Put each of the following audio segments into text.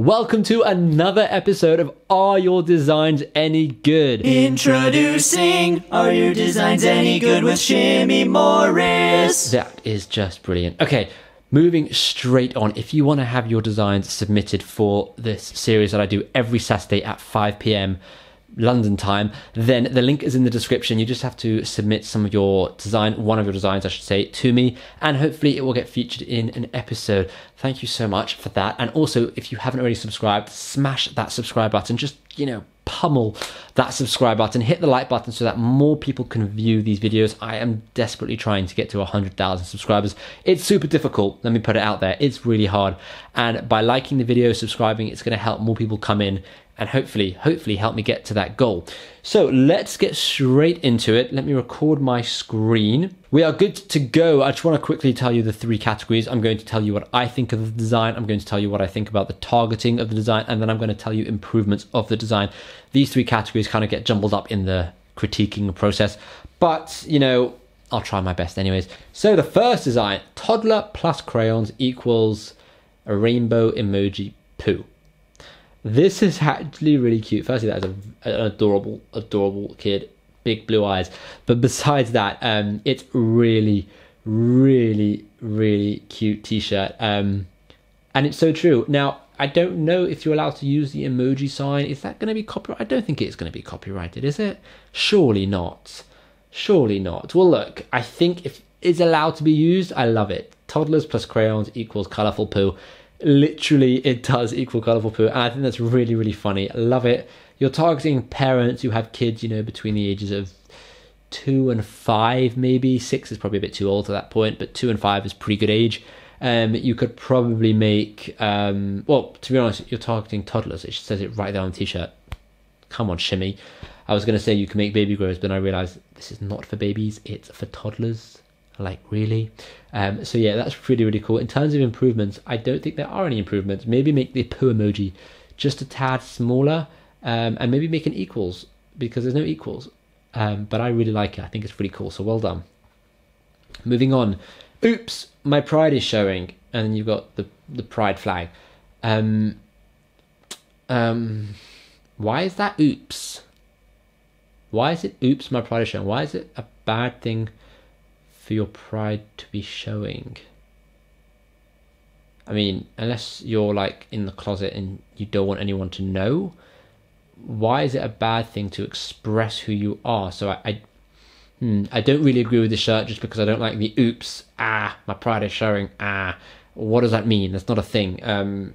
Welcome to another episode of Are Your Designs Any Good? Introducing Are Your Designs Any Good with Shimmy Morris? That is just brilliant. Okay, moving straight on. If you want to have your designs submitted for this series that I do every Saturday at 5 pm London time, then the link is in the description. You just have to submit some of your design, one of your designs, I should say, to me, and hopefully it will get featured in an episode. Thank you so much for that. And also, if you haven't already subscribed, smash that subscribe button. Just, you know, pummel that subscribe button, hit the like button so that more people can view these videos. I am desperately trying to get to 100,000 subscribers. It's super difficult, let me put it out there. It's really hard. And by liking the video, subscribing, it's going to help more people come in and hopefully, hopefully help me get to that goal. So let's get straight into it. Let me record my screen. We are good to go. I just want to quickly tell you the three categories. I'm going to tell you what I think of the design. I'm going to tell you what I think about the targeting of the design, and then I'm going to tell you improvements of the design. These three categories kind of get jumbled up in the critiquing process, but you know, I'll try my best anyways. So the first design, toddler plus crayons equals a rainbow emoji poo. This is actually really cute. Firstly, that is a, an adorable, adorable kid, big blue eyes. But besides that, um, it's really, really, really cute T-shirt. Um, and it's so true. Now, I don't know if you're allowed to use the emoji sign. Is that going to be copyright? I don't think it's going to be copyrighted, is it? Surely not. Surely not. Well, look, I think if it's allowed to be used, I love it. Toddlers plus crayons equals colorful poo literally it does equal colorful poo. And i think that's really really funny. I love it. You're targeting parents who have kids you know between the ages of two and five maybe. Six is probably a bit too old at that point but two and five is pretty good age. Um, you could probably make um, well to be honest you're targeting toddlers. It says it right there on the t-shirt. Come on shimmy. I was going to say you can make baby grows but i realized this is not for babies. It's for toddlers like really? Um, so yeah that's really really cool. In terms of improvements i don't think there are any improvements. Maybe make the poo emoji just a tad smaller um, and maybe make an equals because there's no equals. Um, but i really like it. I think it's pretty cool. So well done. Moving on. Oops my pride is showing. And you've got the the pride flag. Um um why is that oops? Why is it oops my pride is showing? Why is it a bad thing for your pride to be showing. I mean, unless you're like in the closet and you don't want anyone to know, why is it a bad thing to express who you are? So I, I, hmm, I don't really agree with the shirt just because I don't like the oops, ah, my pride is showing, ah. What does that mean? That's not a thing. Um,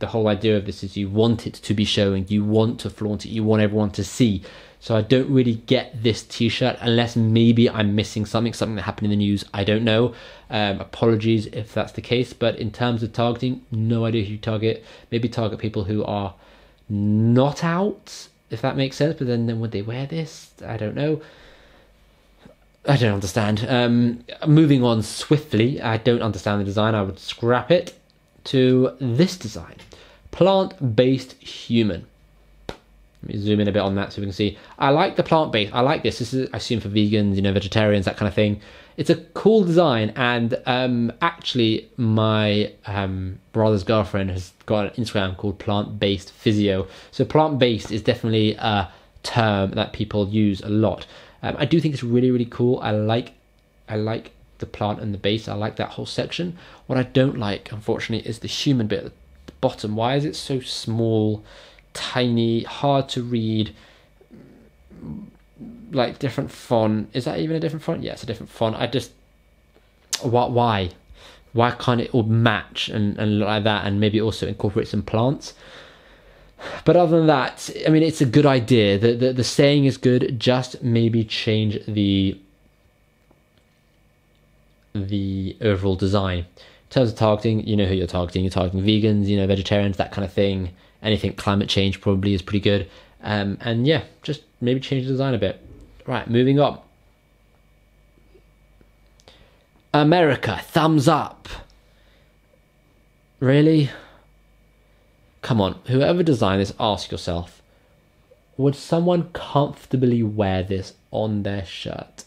the whole idea of this is you want it to be showing, you want to flaunt it, you want everyone to see. So I don't really get this t-shirt unless maybe I'm missing something, something that happened in the news. I don't know. Um, apologies if that's the case. But in terms of targeting, no idea who you target. Maybe target people who are not out, if that makes sense. But then, then would they wear this? I don't know. I don't understand. Um, moving on swiftly, I don't understand the design. I would scrap it to this design plant based human. Let me zoom in a bit on that so we can see. I like the plant based. I like this. This is, I assume, for vegans, you know, vegetarians, that kind of thing. It's a cool design, and um, actually, my um, brother's girlfriend has got an Instagram called Plant Based Physio. So, plant based is definitely a term that people use a lot. Um, I do think it's really, really cool. I like, I like the plant and the base. I like that whole section. What I don't like, unfortunately, is the human bit bottom. Why is it so small? tiny, hard to read, like different font. Is that even a different font? Yeah, it's a different font. I just, what? Why? Why can't it all match and, and look like that, and maybe also incorporate some plants? But other than that, I mean, it's a good idea. The, the the saying is good. Just maybe change the the overall design. Terms of targeting, you know who you're targeting. You're targeting vegans, you know, vegetarians, that kind of thing anything climate change probably is pretty good. Um, and yeah, just maybe change the design a bit. Right, moving on. America, thumbs up. Really? Come on, whoever designed this, ask yourself would someone comfortably wear this on their shirt?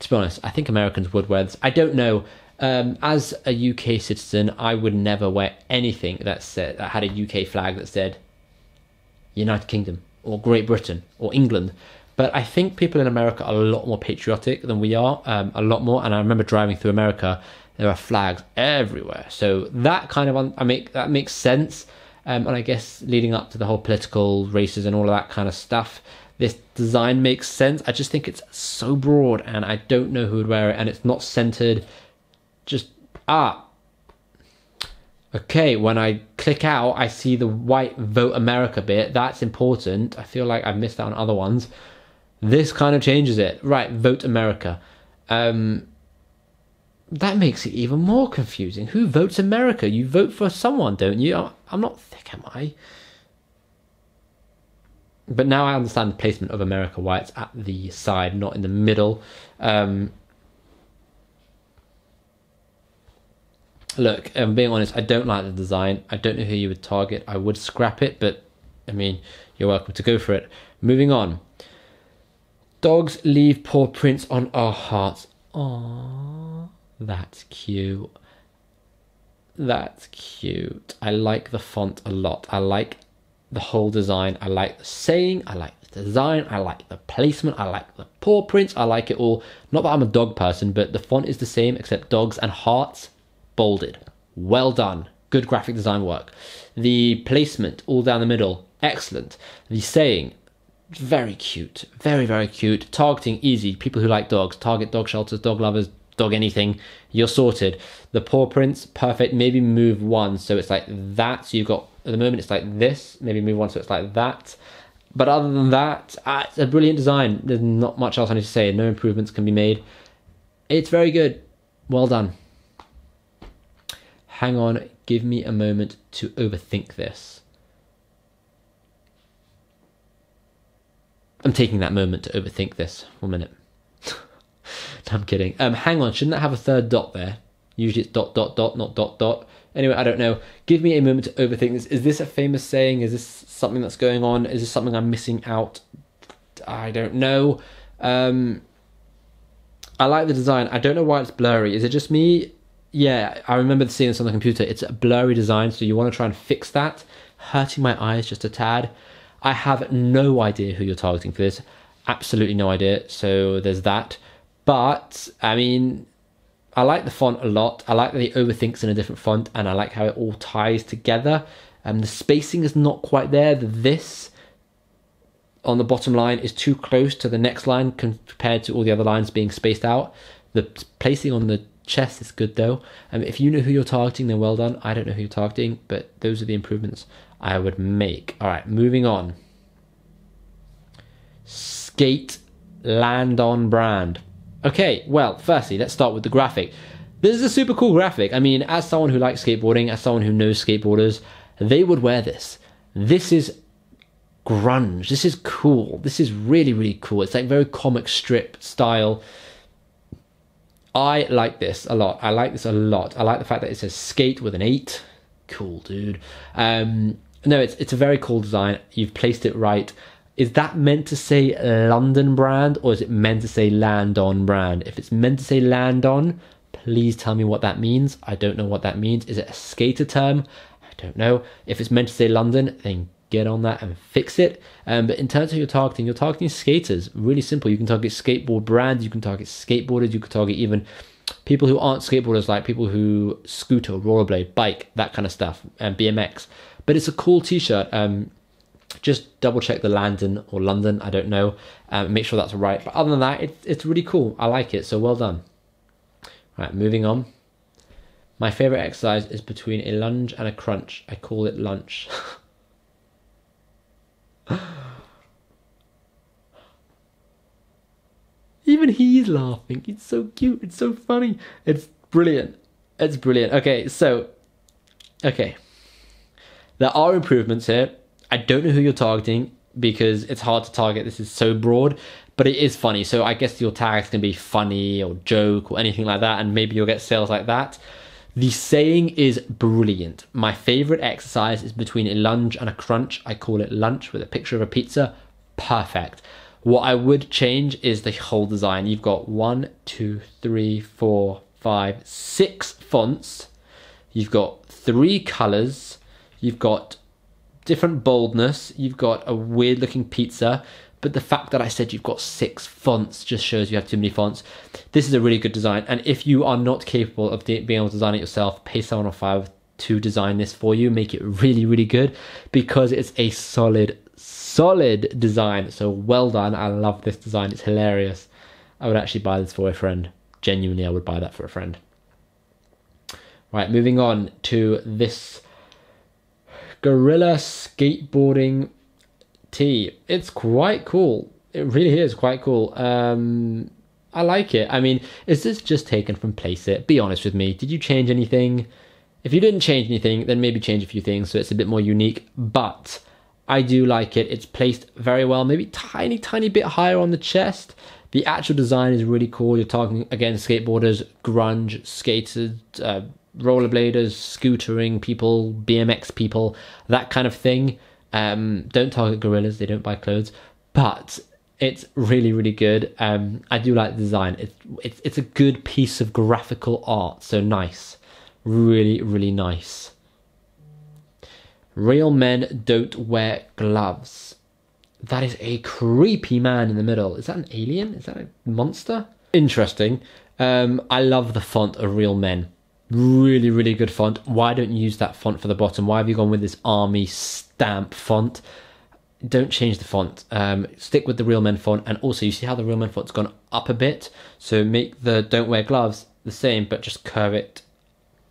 To be honest, I think Americans would wear this. I don't know. Um, as a UK citizen, I would never wear anything that said that had a UK flag that said United Kingdom or Great Britain or England. But I think people in America are a lot more patriotic than we are, um, a lot more. And I remember driving through America, there are flags everywhere. So that kind of I make that makes sense. Um, and I guess leading up to the whole political races and all of that kind of stuff, this design makes sense. I just think it's so broad, and I don't know who would wear it, and it's not centered. Just ah, okay, when I click out, I see the white Vote America bit. That's important. I feel like I've missed out on other ones. This kind of changes it. Right, Vote America. Um, that makes it even more confusing. Who votes America? You vote for someone, don't you? I'm not thick, am I? But now I understand the placement of America, why it's at the side, not in the middle. Um, look, I'm being honest, I don't like the design. I don't know who you would target. I would scrap it, but I mean, you're welcome to go for it. Moving on. Dogs leave paw prints on our hearts. Aww, that's cute. That's cute. I like the font a lot. I like the whole design. I like the saying. I like the design. I like the placement. I like the paw prints. I like it all. Not that I'm a dog person, but the font is the same except dogs and hearts bolded. Well done. Good graphic design work. The placement all down the middle, excellent. The saying, very cute. Very, very cute. Targeting, easy. People who like dogs, target dog shelters, dog lovers, dog anything. You're sorted. The paw prints, perfect. Maybe move one so it's like that. So you've got, at the moment, it's like this. Maybe move one so it's like that. But other than that, uh, it's a brilliant design. There's not much else I need to say. No improvements can be made. It's very good. Well done hang on, give me a moment to overthink this. I'm taking that moment to overthink this. One minute. no, I'm kidding. Um, hang on, shouldn't that have a third dot there? Usually it's dot, dot, dot, not dot, dot. Anyway, I don't know. Give me a moment to overthink this. Is this a famous saying? Is this something that's going on? Is this something I'm missing out? I don't know. Um, I like the design. I don't know why it's blurry. Is it just me? Yeah, I remember seeing this on the computer. It's a blurry design, so you want to try and fix that. Hurting my eyes just a tad. I have no idea who you're targeting for this. Absolutely no idea. So there's that. But I mean, I like the font a lot. I like that he overthinks in a different font, and I like how it all ties together. Um, the spacing is not quite there. The this on the bottom line is too close to the next line compared to all the other lines being spaced out. The placing on the chest is good though. Um, if you know who you're targeting, then well done. I don't know who you're targeting, but those are the improvements I would make. All right, moving on. Skate land on brand. Okay, well, firstly, let's start with the graphic. This is a super cool graphic. I mean, as someone who likes skateboarding, as someone who knows skateboarders, they would wear this. This is grunge. This is cool. This is really, really cool. It's like very comic strip style. I like this a lot. I like this a lot. I like the fact that it says skate with an eight. Cool, dude. Um, no, it's it's a very cool design. You've placed it right. Is that meant to say London brand or is it meant to say land on brand? If it's meant to say land on, please tell me what that means. I don't know what that means. Is it a skater term? I don't know. If it's meant to say London, then get on that and fix it. Um, but in terms of your targeting, you're targeting skaters. Really simple. You can target skateboard brands, you can target skateboarders, you can target even people who aren't skateboarders, like people who scooter, rollerblade, bike, that kind of stuff, and BMX. But it's a cool T-shirt. Um, just double check the London or London. I don't know. Um, make sure that's right. But other than that, it's it's really cool. I like it. So well done. Right, moving on. My favorite exercise is between a lunge and a crunch. I call it lunch. Even he's laughing. It's so cute. It's so funny. It's brilliant. It's brilliant. Okay, so, okay. There are improvements here. I don't know who you're targeting because it's hard to target. This is so broad, but it is funny. So I guess your tags can be funny or joke or anything like that, and maybe you'll get sales like that. The saying is brilliant. My favorite exercise is between a lunge and a crunch. I call it lunch with a picture of a pizza. Perfect. What I would change is the whole design. You've got one, two, three, four, five, six fonts. You've got three colors. You've got different boldness. You've got a weird looking pizza. But the fact that I said you've got six fonts just shows you have too many fonts. This is a really good design. And if you are not capable of being able to design it yourself, pay someone on Fiverr to design this for you. Make it really, really good because it's a solid, solid design. So well done. I love this design. It's hilarious. I would actually buy this for a friend. Genuinely, I would buy that for a friend. Right, moving on to this Gorilla Skateboarding It's quite cool. It really is quite cool. Um, I like it. I mean, is this just taken from Placeit? Be honest with me. Did you change anything? If you didn't change anything, then maybe change a few things so it's a bit more unique. But I do like it. It's placed very well, maybe tiny, tiny bit higher on the chest. The actual design is really cool. You're talking again skateboarders, grunge, skaters, uh, rollerbladers, scootering people, BMX people, that kind of thing. Um, don't target gorillas; they don't buy clothes, but it's really, really good. Um, I do like the design. It's it's it's a good piece of graphical art. So nice, really, really nice. Real men don't wear gloves. That is a creepy man in the middle. Is that an alien? Is that a monster? Interesting. Um, I love the font of Real Men. Really, really good font. Why don't you use that font for the bottom? Why have you gone with this army stamp font? Don't change the font. Um, stick with the Real Men font. And also, you see how the Real Men font's gone up a bit? So make the Don't Wear Gloves the same, but just curve it,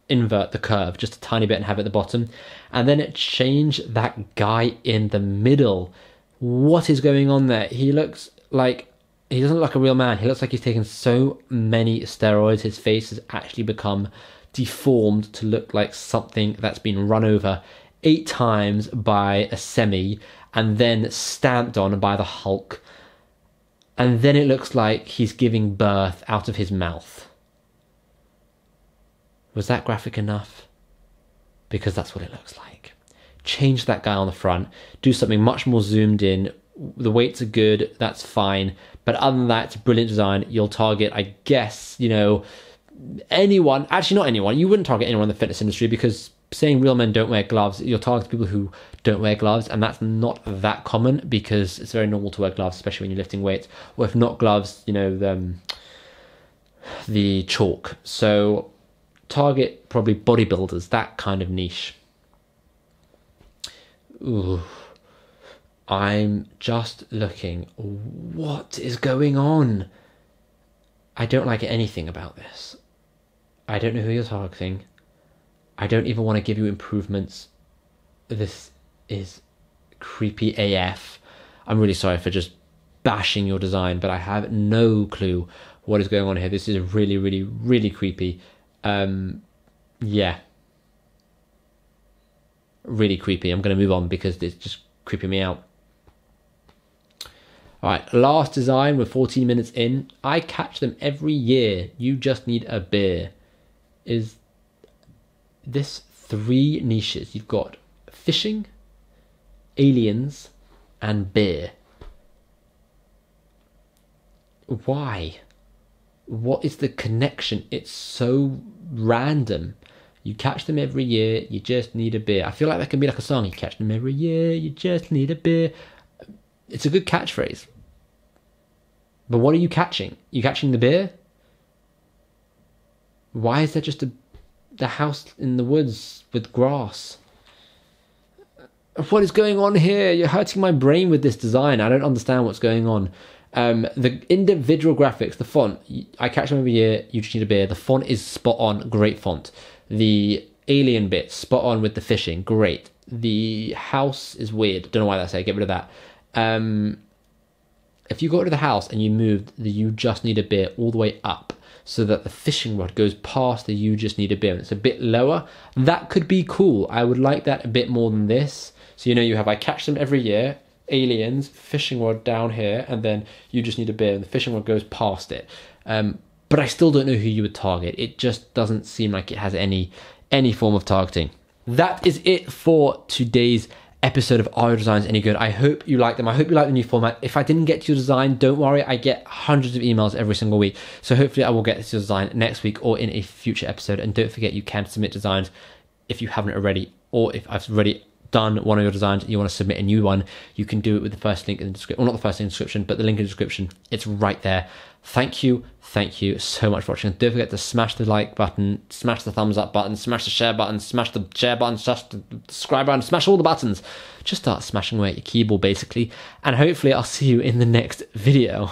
invert the curve just a tiny bit and have it at the bottom. And then change that guy in the middle what is going on there? He looks like he doesn't look like a real man. He looks like he's taken so many steroids. His face has actually become deformed to look like something that's been run over eight times by a semi and then stamped on by the Hulk. And then it looks like he's giving birth out of his mouth. Was that graphic enough? Because that's what it looks like change that guy on the front, do something much more zoomed in. The weights are good, that's fine. But other than that, it's brilliant design. You'll target, I guess, you know, anyone, actually, not anyone. You wouldn't target anyone in the fitness industry because saying real men don't wear gloves, you're targeting people who don't wear gloves, and that's not that common because it's very normal to wear gloves, especially when you're lifting weights. Or if not gloves, you know, the, um, the chalk. So target probably bodybuilders, that kind of niche. Ooh. I'm just looking. What is going on? I don't like anything about this. I don't know who you're targeting. I don't even want to give you improvements. This is creepy AF. I'm really sorry for just bashing your design, but I have no clue what is going on here. This is really, really, really creepy. Um, yeah, really creepy. I'm going to move on because it's just creeping me out. All right, last design. We're 14 minutes in. I catch them every year. You just need a beer. Is this three niches? You've got fishing, aliens, and beer. Why? What is the connection? It's so random. You catch them every year, you just need a beer. I feel like that can be like a song. You catch them every year, you just need a beer. It's a good catchphrase. But what are you catching? You catching the beer? Why is there just a the house in the woods with grass? What is going on here? You're hurting my brain with this design. I don't understand what's going on. Um, the individual graphics, the font, I catch them every year. You just need a beer. The font is spot on, great font. The alien bit, spot on with the fishing, great. The house is weird. Don't know why that's there. Get rid of that. Um, if you go to the house and you move the you just need a beer all the way up so that the fishing rod goes past the you just need a and it's a bit lower, that could be cool. I would like that a bit more than this. So you know you have I catch them every year, aliens, fishing rod down here, and then you just need a beer and the fishing rod goes past it. Um, but I still don't know who you would target. It just doesn't seem like it has any any form of targeting. That is it for today's episode of Are Your Designs Any Good? I hope you like them. I hope you like the new format. If I didn't get to your design, don't worry. I get hundreds of emails every single week. So hopefully I will get to your design next week or in a future episode. And don't forget, you can submit designs if you haven't already, or if I've already done one of your designs and you want to submit a new one, you can do it with the first link in the description. Well, not the first link in the description, but the link in the description. It's right there. Thank you, thank you so much for watching. Don't forget to smash the like button, smash the thumbs up button, smash the share button, smash the share button, smash the subscribe button, smash all the buttons. Just start smashing away at your keyboard basically. And hopefully I'll see you in the next video.